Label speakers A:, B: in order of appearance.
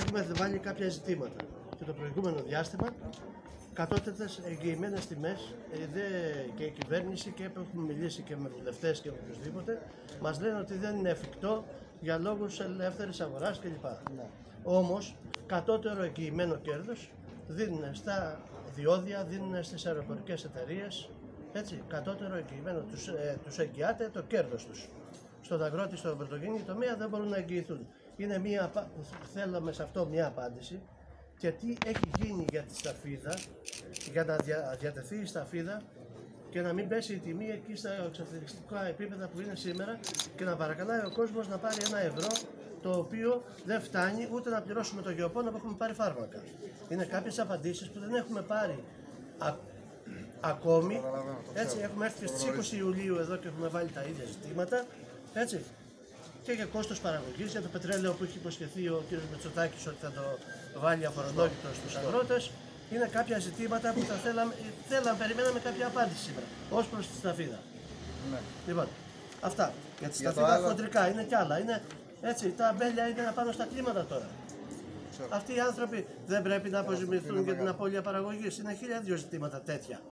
A: έχουμε βάλει κάποια ζητήματα. Και το προηγούμενο διάστημα, κατώτατε εγγυημένες τιμές και η κυβέρνηση και έχουμε μιλήσει και με βουλευτές και με οποιοδήποτε, μας λένε ότι δεν είναι εφικτό για λόγους ελεύθερης αγοράς κλπ.
B: Ναι.
A: Όμως, κατώτερο εγγυημένο κέρδος δίνουν στα διόδια, δίνουν στις αεροπορικές εταιρείες. Έτσι, κατώτερο εγγυημένο τους, ε, τους εγγυάται το κέρδος τους. Στον αγρότη, στον πρωτογενή τομέα δεν μπορούν να εγγυηθούν. Είναι μία, απα- θέλαμε σε αυτό μια απάντηση και τι έχει γίνει για τη σταφίδα, για να δια, διατεθεί η σταφίδα και να μην πέσει η τιμή εκεί στα εξωτερικά επίπεδα που είναι σήμερα και να παρακαλάει ο κόσμος να πάρει ένα ευρώ το οποίο δεν φτάνει ούτε να πληρώσουμε το γεωπόνο που έχουμε πάρει φάρμακα. Είναι κάποιες απαντήσεις που δεν έχουμε πάρει α- ακόμη.
B: Καταλαβαίνω, το
A: Έτσι,
B: ξέρω.
A: έχουμε έρθει στις 20 Ιουλίου εδώ και έχουμε βάλει τα ίδια ζητήματα. Έτσι. Και για κόστος παραγωγής, για το πετρέλαιο που έχει υποσχεθεί ο κ. Μητσοτάκης ότι θα το βάλει αφορολόγητο στους αγρότες. Είναι κάποια ζητήματα που θα θέλαμε, θέλαμε, περιμέναμε κάποια απάντηση σήμερα, ως προς τη σταφίδα.
B: Ναι.
A: Λοιπόν, αυτά. Για τη
B: Για το
A: σταφίδα
B: άλλο-
A: χοντρικά είναι κι άλλα. Είναι, έτσι, τα αμπέλια είναι πάνω στα κλίματα τώρα.
B: Ξέρω.
A: Αυτοί οι άνθρωποι δεν πρέπει να αποζημιωθούν για την απώλεια παραγωγής. Είναι χίλια δύο ζητήματα τέτοια.